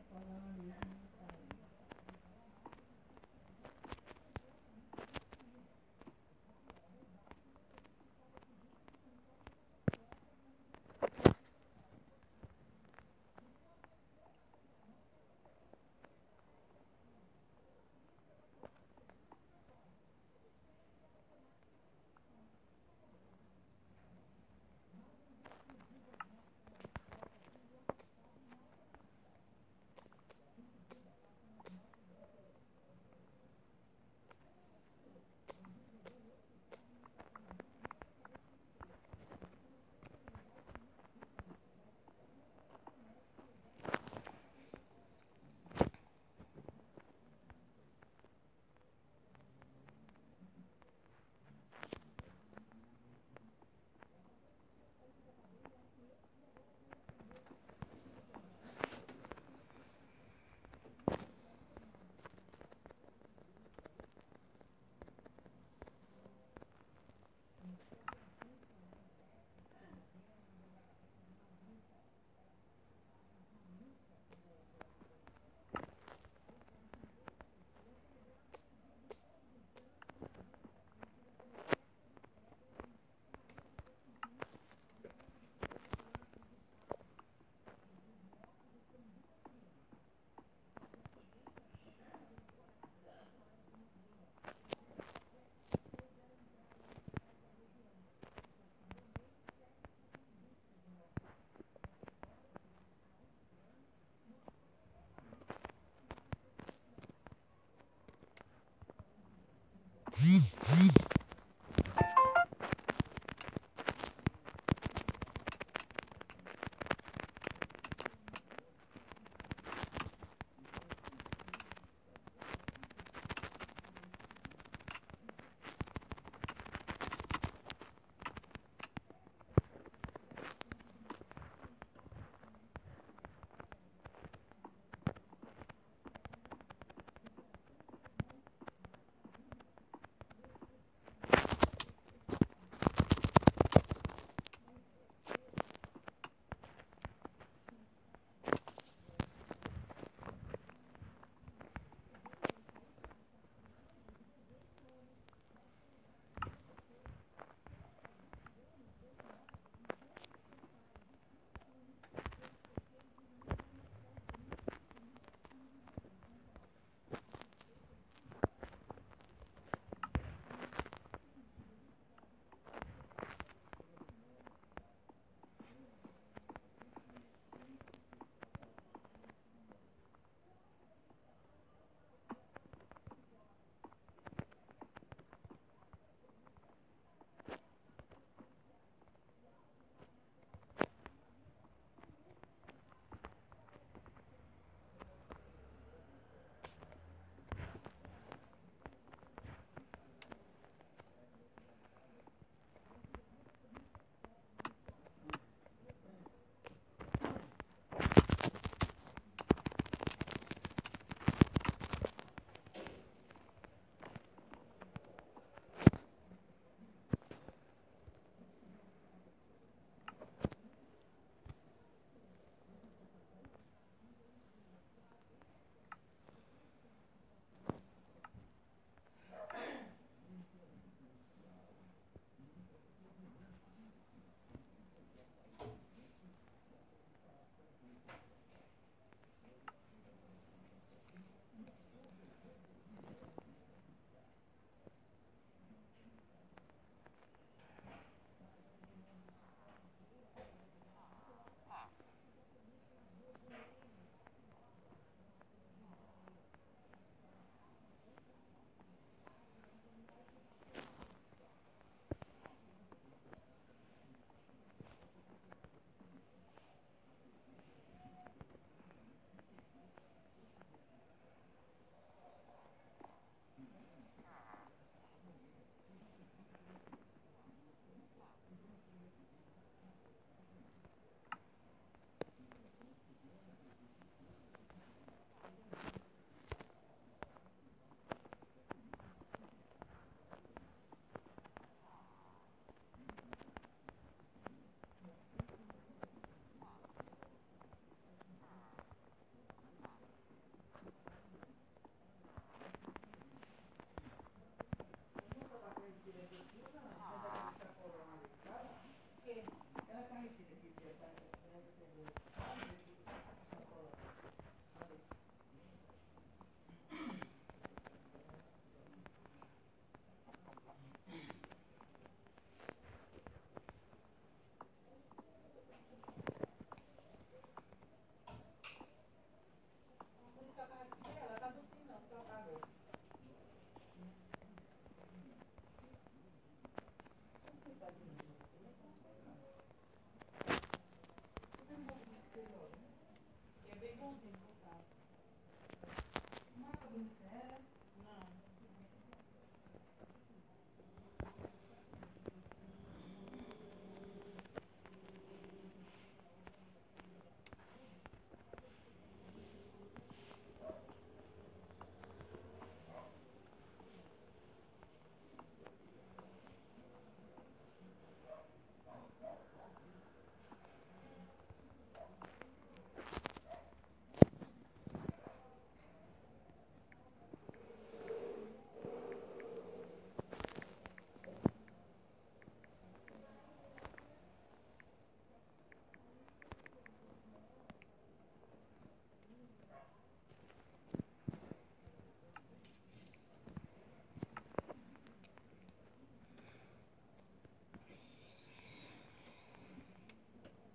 people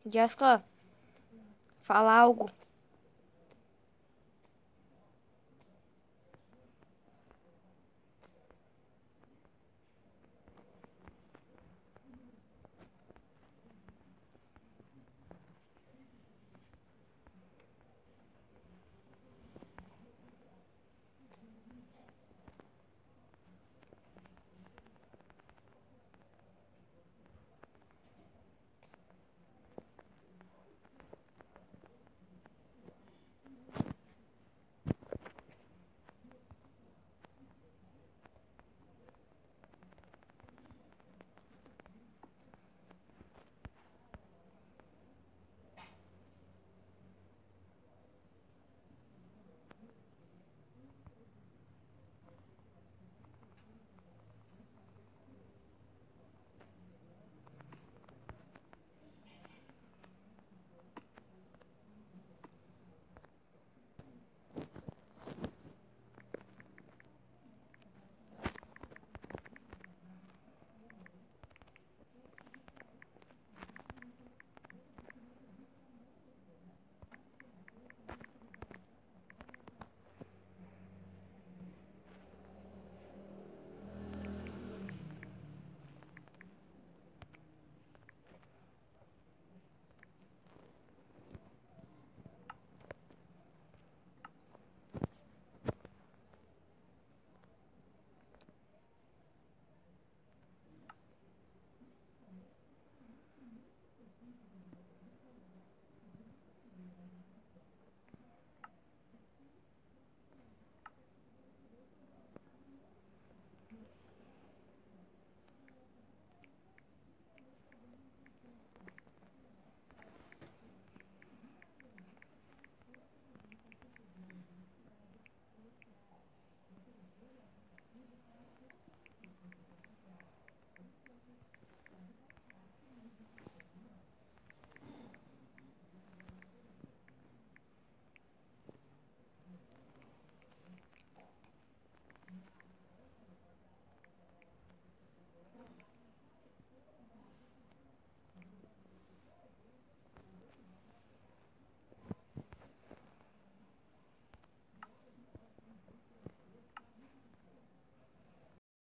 Jéssica, fala algo.